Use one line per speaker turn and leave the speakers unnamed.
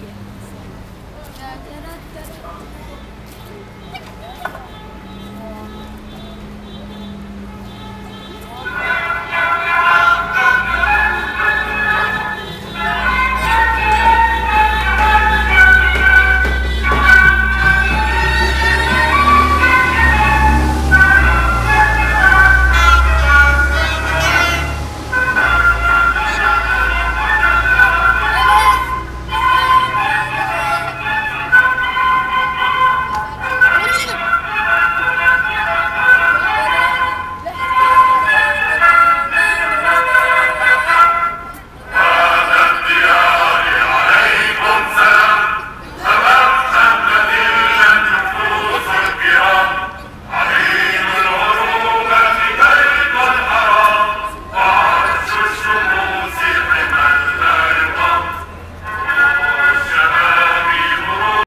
Yeah.